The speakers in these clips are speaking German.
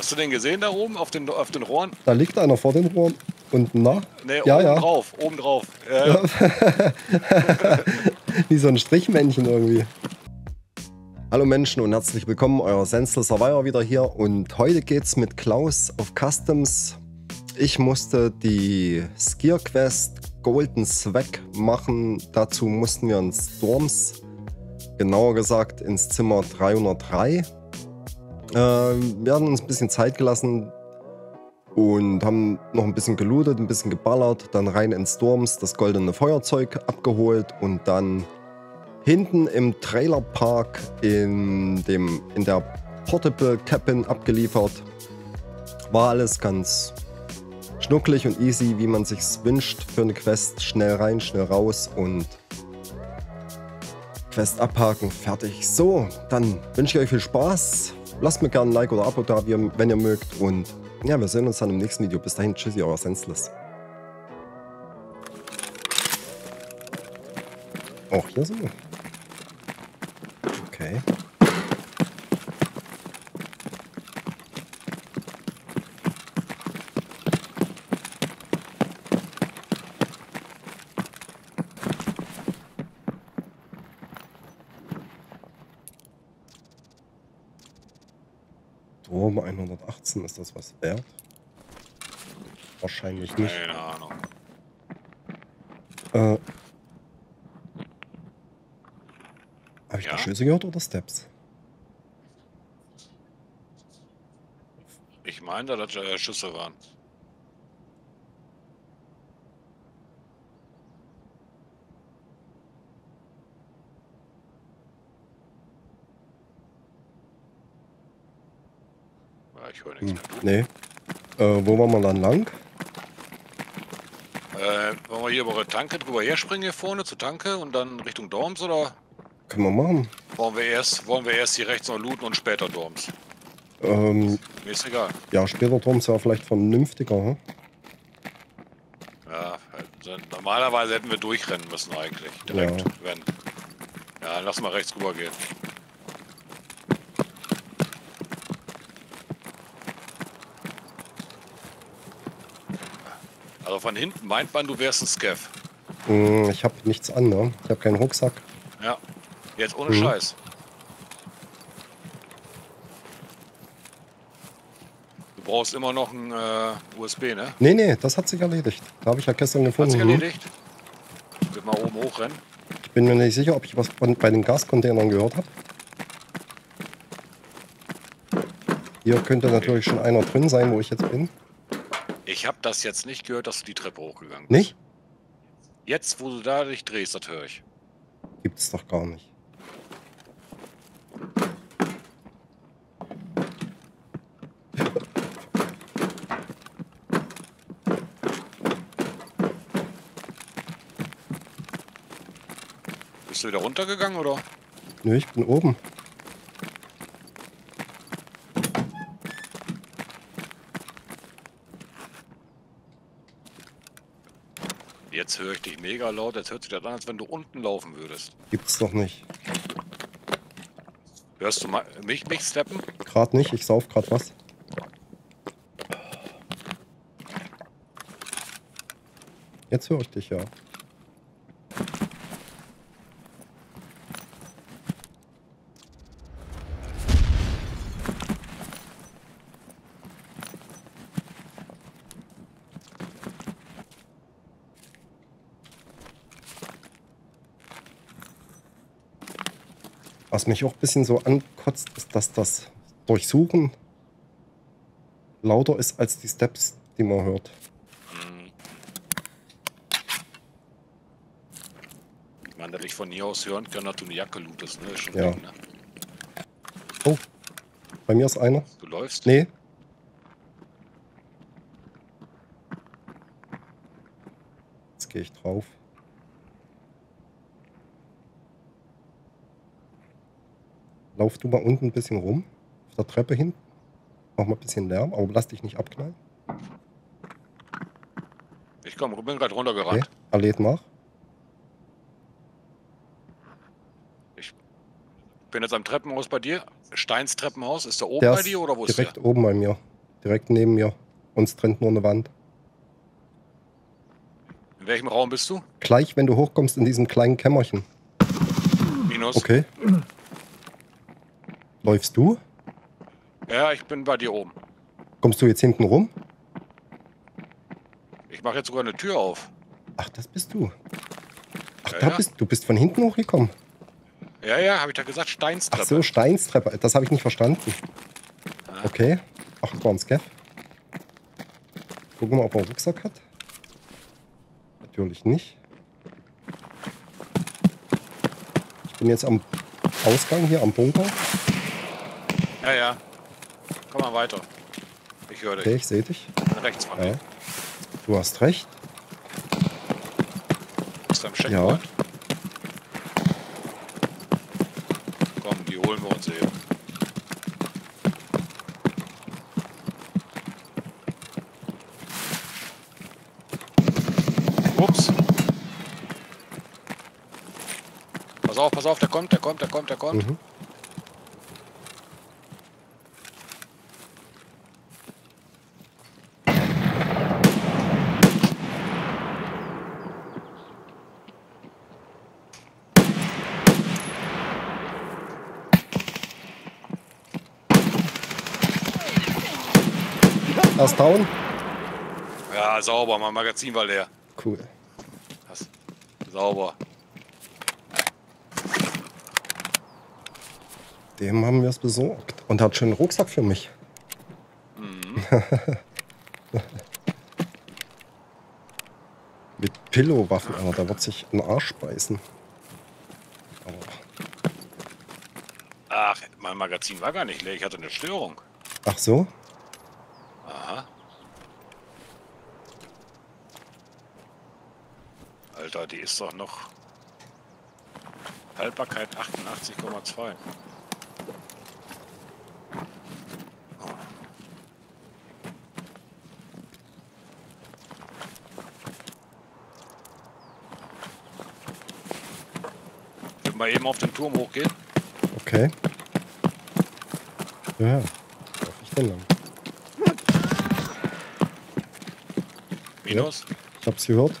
Hast du den gesehen da oben auf den, auf den Rohren? Da liegt einer vor den Rohren. Und na? Nee, ja, oben ja. drauf, oben drauf. Ja. Wie so ein Strichmännchen irgendwie. Hallo Menschen und herzlich willkommen, euer Senseless Survivor wieder hier. Und heute geht's mit Klaus auf Customs. Ich musste die Skier Quest Golden Swag machen. Dazu mussten wir ins Storms, genauer gesagt ins Zimmer 303. Äh, wir haben uns ein bisschen Zeit gelassen und haben noch ein bisschen gelootet, ein bisschen geballert, dann rein ins Storms, das goldene Feuerzeug abgeholt und dann hinten im Trailerpark in, dem, in der Portable Cabin abgeliefert. War alles ganz schnucklig und easy, wie man sich's wünscht für eine Quest. Schnell rein, schnell raus und Quest abhaken, fertig. So, dann wünsche ich euch viel Spaß. Lasst mir gerne ein Like oder Abo da, wenn ihr mögt. Und ja, wir sehen uns dann im nächsten Video. Bis dahin, tschüssi, euer Senseless. Auch hier so. Okay. Turm 118, ist das was wert? Wahrscheinlich nicht. Keine Ahnung. Äh, Habe ich Ja? da Schüsse gehört oder Steps? Ich meine, dass da Schüsse waren. Ja, ich höre nichts Hm, mehr. Nee. Äh, wo waren wir dann lang? Äh, wollen wir hier über die Tanke drüber herspringen hier vorne zur Tanke und dann Richtung Dorms oder Können wir machen. wollen wir erst, wollen wir erst hier rechts noch looten und später Dorms? Ähm, Mir ist egal. ja, später Turms ja vielleicht vernünftiger, hm? Ja, normalerweise hätten wir durchrennen müssen eigentlich. Direkt, Ja. wenn. Ja, dann lass mal rechts rüber gehen. Also von hinten meint man, du wärst ein Scav. Hm, ich habe nichts an, ne? Ich habe keinen Rucksack. Ja. Jetzt ohne Mhm. Scheiß. Du brauchst immer noch ein äh, USB, ne? Nee, nee, das hat sich erledigt. Da habe ich ja gestern Hat gefunden. sich hm? erledigt? Wird mal oben hochrennen. Ich bin mir nicht sicher, ob ich was von, bei den Gascontainern gehört habe. Hier könnte natürlich schon einer drin sein, wo ich jetzt bin. Ich habe das jetzt nicht gehört, dass du die Treppe hochgegangen bist. Nicht? Jetzt, wo du da dich drehst, das höre ich. Gibt's doch gar nicht. Bist du wieder runtergegangen oder? Nö, ich bin oben. Jetzt höre ich dich mega laut. Jetzt hört sich das an, als wenn du unten laufen würdest. Gibt's doch nicht. Hörst du mich, mich steppen? Gerade nicht, ich sauf gerade was. Jetzt höre ich dich ja. Was mich auch ein bisschen so ankotzt, ist, dass das Durchsuchen lauter ist als die Steps, die man hört. Ich meine, dass ich von hier aus hören kann, dass du eine Jacke lootest, ne? Schon Ja. Ding, ne? Oh, bei mir ist einer. Du läufst? Nee. Jetzt gehe ich drauf. Lauf du mal unten ein bisschen rum. Auf der Treppe hin. Mach mal ein bisschen Lärm, aber lass dich nicht abknallen. Ich komm, bin gerade Okay. runtergerannt. Er lädt nach. Bin jetzt am Treppenhaus bei dir. Steins Treppenhaus. Ist der oben Der bei dir oder wo ist direkt der? oben bei mir. direkt neben mir. Uns trennt nur eine Wand. In welchem Raum bist du? Gleich, wenn du hochkommst in diesem kleinen Kämmerchen. Minus. Okay. Läufst du? Ja, ich bin bei dir oben. Kommst du jetzt hinten rum? Ich mache jetzt sogar eine Tür auf. Ach, das bist du. Ach, Ja, da ja. bist du. bist von hinten hochgekommen. Ja, ja, habe ich da gesagt, Ach Steinstreppe. so, Steinstreppe. Das habe ich nicht verstanden. Ah. Okay. Ach, ein Scaff. Gucken wir mal, ob er einen Rucksack hat. Natürlich nicht. Ich bin jetzt am Ausgang hier, am Bunker. Ja, ja. Komm mal weiter. Ich höre dich. Okay, ich sehe dich. Rechts von Ja. Du hast recht. Bist du am Checkpoint? Komm, die holen wir uns eben. Ups. Pass auf, pass auf, der kommt, der kommt, der kommt, der kommt. Mhm. Erst down. Ja, sauber, mein Magazin war leer. Cool. Das, sauber. Dem haben wir es besorgt. Und hat schon einen Rucksack für mich. Mit Pillow-Waffen, aber da wird sich ein Arsch beißen. Aber Ach, mein Magazin war gar nicht leer. Ich hatte eine Störung. Ach so? Aha. Alter, die ist doch noch. Haltbarkeit 88,2. Ich will mal eben auf den Turm hochgehen. Okay. Ja, darf ich denn lang? Minus. Ich hab's gehört.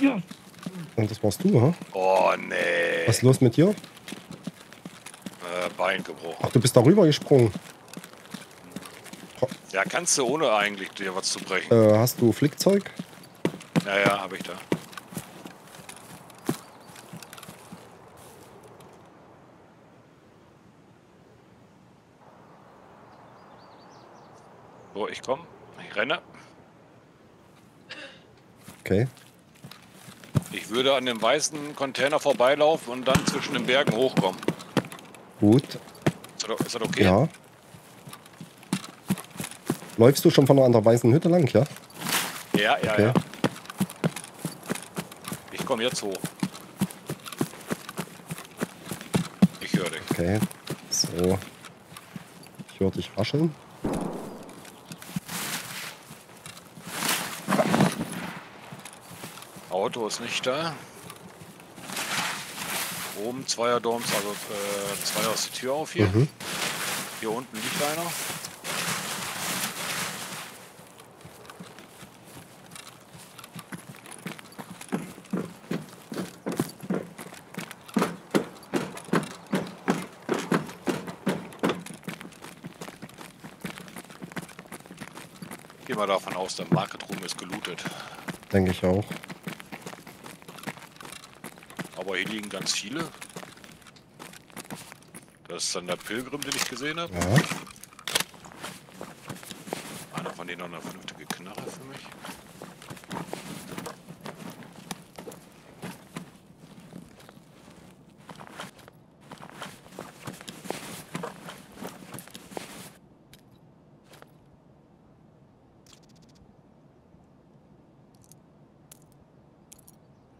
Und das warst du, ha? Oh nee. Was ist los mit dir? Äh, Bein gebrochen. Ach, du bist darüber gesprungen. Ja, kannst du ohne eigentlich dir was zu brechen. Äh, hast du Flickzeug? Ja, ja, habe ich da. So, ich komme. Ich renne. Okay. Ich würde an dem weißen Container vorbeilaufen und dann zwischen den Bergen hochkommen. Gut. Ist das, ist das okay? Ja. Läufst du schon von an der weißen Hütte lang, ja? Ja, ja, Okay. ja. Ich komme jetzt hoch. Ich höre dich. Okay. So. Ich höre dich rascheln. Auto ist nicht da. Oben Zweierdoms, also äh, zwei aus die Tür auf hier. Mhm. Hier unten liegt einer. Geh mal davon aus, der Market Room ist gelootet. Denke ich auch. Hier liegen ganz viele. Das ist dann der Pilgrim, den ich gesehen habe. Ja. Einer von denen noch eine vernünftige Knarre für mich.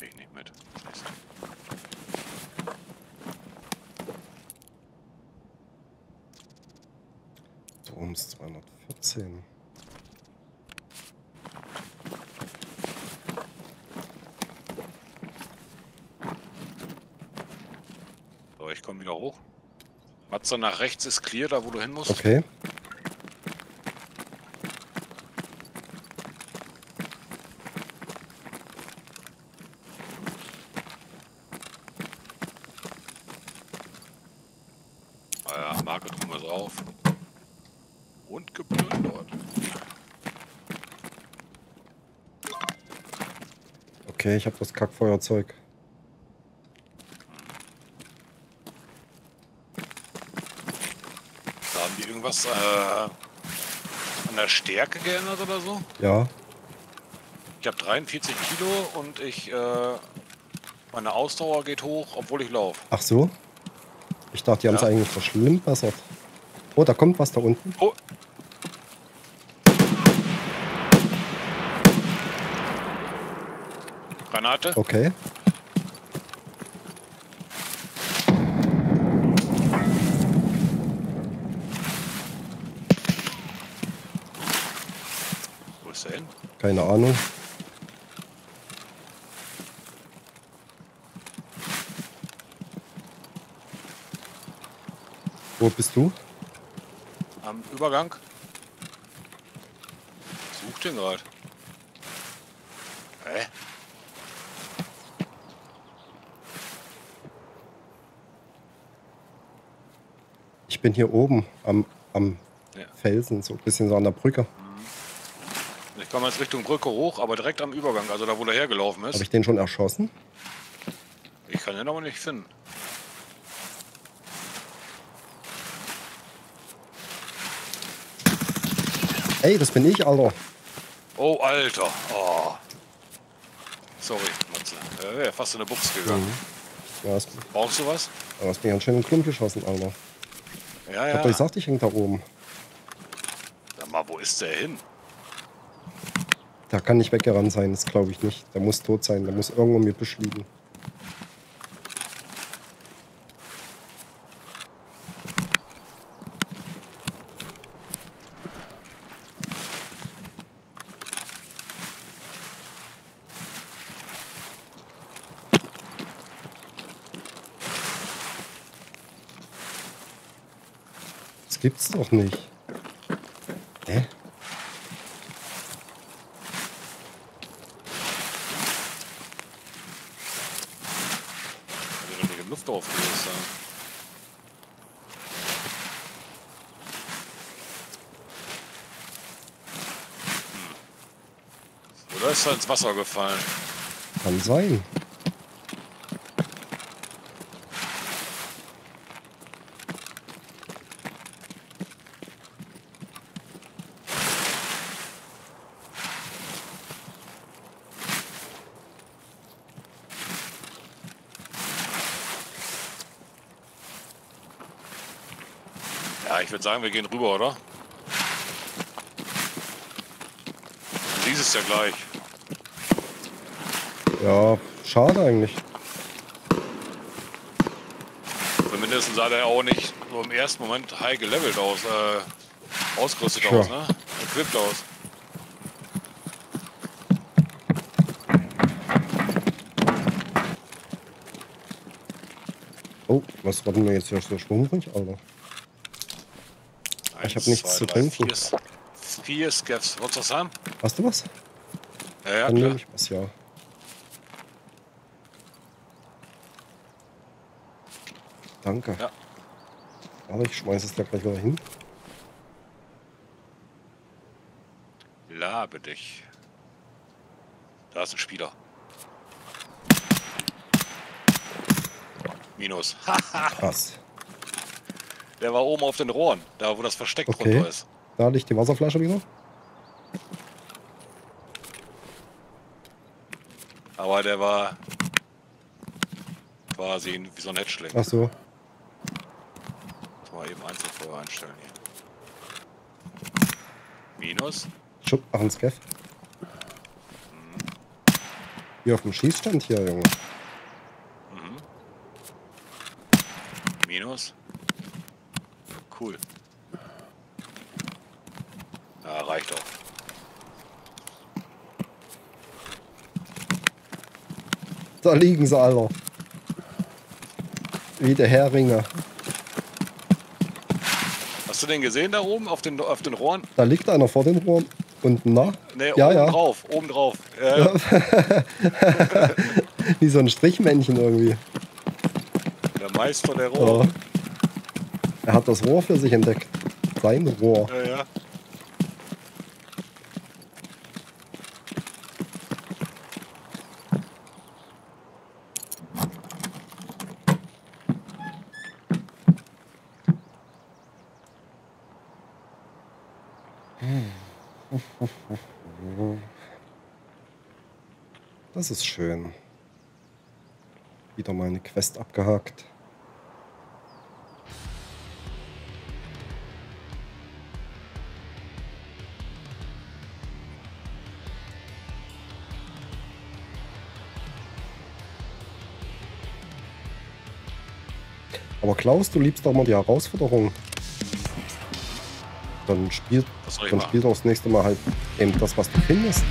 Ich nicht mit. Mist. Doms 214. So, ich komme wieder hoch. Matze, nach rechts ist clear, da wo du hin musst. Okay. Ah ja, Marke tun wir es auf. Und geplündert. Okay, ich habe das Kackfeuerzeug. Da haben die irgendwas äh, an der Stärke geändert oder so. Ja. Ich habe 43 Kilo und ich äh, meine Ausdauer geht hoch, obwohl ich laufe. Ach so. Ich dachte, die haben es Ja. eigentlich verschlimmbessert. Oh, da kommt was da unten. Oh. Granate? Okay. Wo ist der hin? Keine Ahnung. Wo bist du? Am Übergang? Such den gerade. Hä? Ich bin hier oben am, am Ja. Felsen, so ein bisschen so an der Brücke. Ich komme jetzt Richtung Brücke hoch, aber direkt am Übergang, also da wo der hergelaufen ist. Habe ich den schon erschossen? Ich kann den aber nicht finden. Ey, das bin ich, Alter. Oh, Alter. Oh. Sorry, Matze. Wäre fast in der Buchs gegangen. Ja, hast, Brauchst du was? du hast mich ganz schön in den Klump geschossen, Alter. Ja, Ich hab doch gesagt, ich häng da oben. Sag mal, wo ist der hin? Der kann nicht weggerannt sein, das glaube ich nicht. Der muss tot sein, der muss irgendwo im Gebüsch liegen. Das gibt's doch nicht. Hä? Luft aufgelöst haben. Hm. Oder ist er ins Wasser gefallen? Kann sein. Würde sagen, wir gehen rüber, oder? Du siehst es ja gleich. Ja, schade eigentlich. Zumindest sah der auch nicht so im ersten Moment high gelevelt aus, äh, ausgerüstet Tja. aus, ne? Equipped aus. Oh, was war denn jetzt hier so schwummrig, Alter? Ich hab Eins, nichts zu trinken. Vier, vier Scaffs. Wolltest du was haben? Hast du was? Ja, ja, Dann klar. nehme ich was, ja. Danke. Ja. Aber ich schmeiße es da gleich wieder hin. Labe dich. Da ist ein Spieler. Minus. Krass. Der war oben auf den Rohren, da wo das Versteck Okay. drunter ist. Da liegt die Wasserflasche wieder. Aber der war quasi wie so ein Hatchling. Ach so. Mal eben Einzelfeuer einstellen hier. Minus. Schub, ach, ein Scaff. Hier auf dem Schießstand hier, Junge. Mhm. Minus. Cool. Ja, reicht auch. Da liegen sie, Alter. wie der Heringe. Hast du den gesehen da oben auf den, auf den Rohren? Da liegt einer vor den Rohren. Unten, na? Nee, Ja, oben ja. drauf, oben drauf. Ja, ja. Wie so ein Strichmännchen irgendwie. Der Meister der Ja. Er hat das Rohr für sich entdeckt. Sein Rohr. Ja, ja. Das ist schön. Wieder mal eine Quest abgehakt. Aber Klaus, du liebst doch mal die Herausforderung. Dann spiel, Was soll ich dann machen? spiel doch das nächste Mal halt eben das, was du findest.